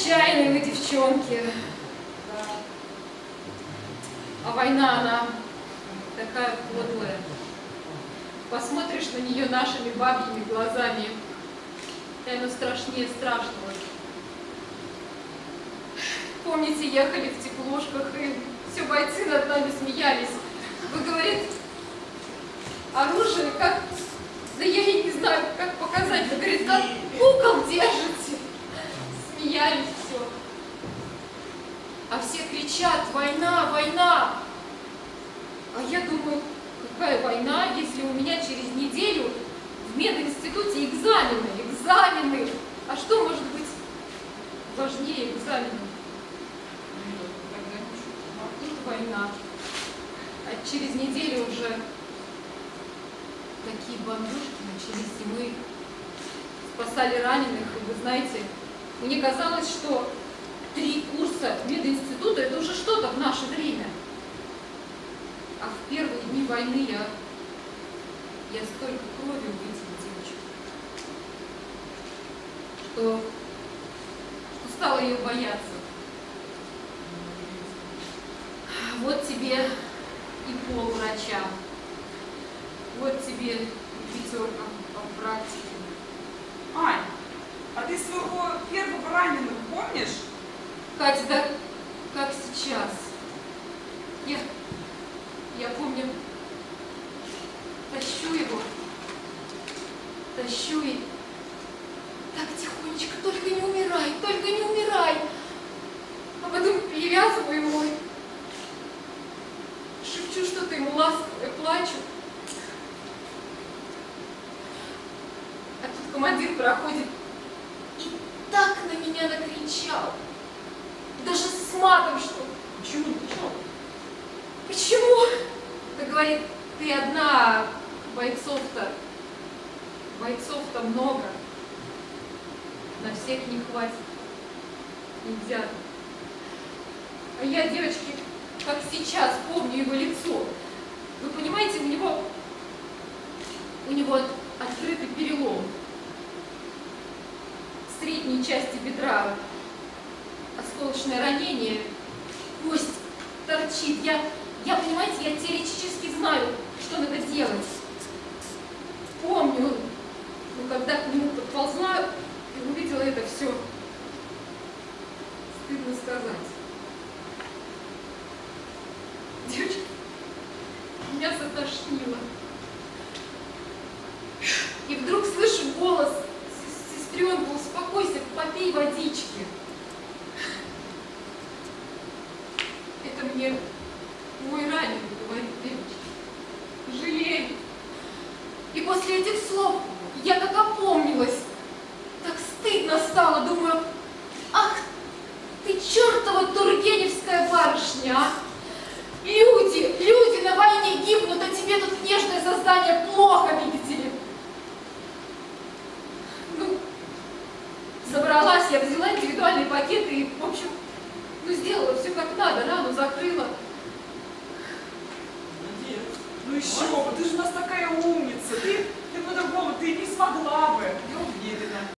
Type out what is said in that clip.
Отчаянные вы девчонки. Да. А война, она такая подлая. Посмотришь на нее нашими бабьими глазами, и она страшнее страшного. Помните, ехали в теплушках, и все бойцы над нами смеялись. Вы, говорит, оружие, как... Да я и не знаю, как показать. Вы, говорит, как кукол держите. Смеялись все. А все кричат, война, война. А я думаю, какая война, если у меня через неделю в мединституте экзамены, экзамены. А что может быть важнее экзаменов? Тут война. А через неделю уже такие бомбежки начались, и мы спасали раненых. И вы знаете, мне казалось, что курса мединститута – это уже что-то в наше время. А в первые дни войны я, я столько крови увидела девочек, что, что стала ее бояться. Вот тебе и пол врача. Вот тебе и пятерка по практике. Ань, а ты своего первого раненого помнишь? Катя, да как сейчас. Я, я помню, тащу его, тащу и так тихонечко, только не умирай, только не умирай. А потом перевязываю его шепчу что-то ему ласковое, плачу. А тут командир проходит и так на меня накричал. Даже с матом, что Почему кричал? Почему? Ты говорит, ты одна, бойцов-то, бойцов-то много. На всех не хватит. Нельзя. А я, девочки, как сейчас помню его лицо. Вы понимаете, у него, у него открытый перелом. Средней части бедра осколочное ранение, кость торчит. Я, я, понимаете, я теоретически знаю, что надо делать. Помню, но когда к нему подползла и увидела это все, стыдно сказать. Девочки, меня затошнило. Мне мой раненый говорит, девочки. Жалею. И после этих слов я как опомнилась. Так стыдно стало, думаю, ах ты чертова тургеневская барышня, а! Люди, люди на войне гибнут, а тебе тут нежное создание плохо, видите ли. Ну, забралась, я взяла индивидуальный пакет и, в общем, ну, сделала все как надо, рану закрыла. Молодец. Ну еще бы, ты же у нас такая умница. Ты, ты по-другому, ты не смогла бы. Я уверена.